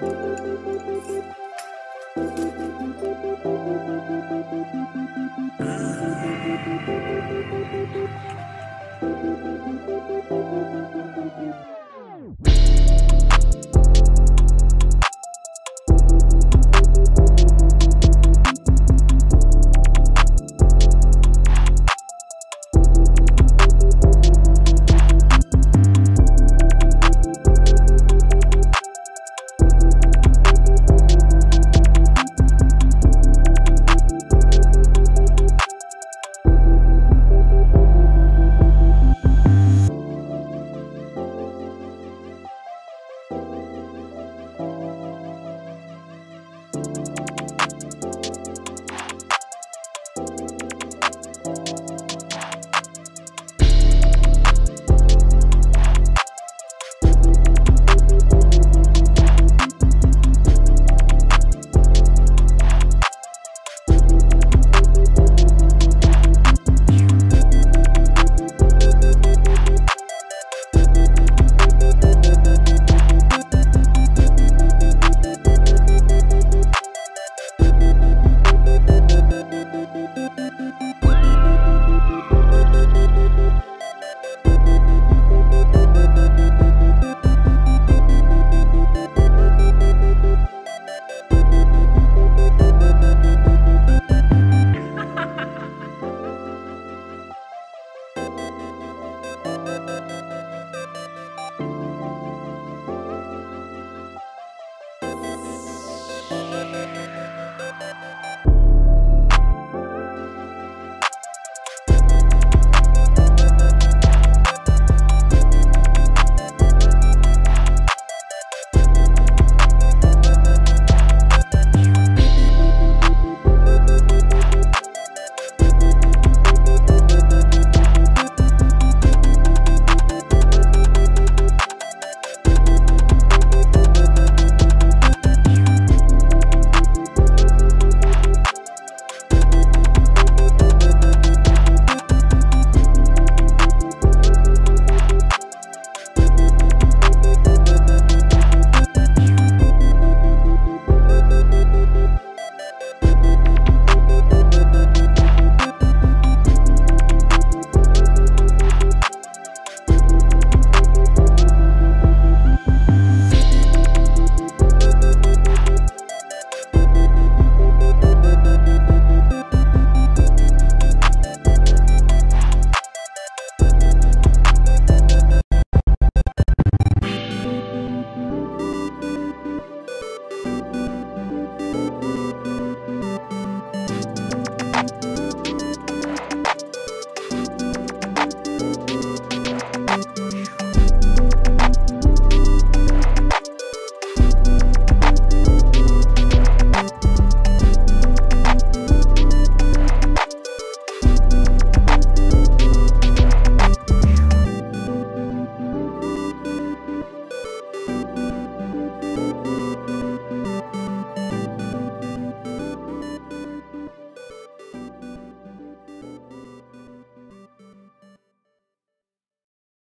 Bye.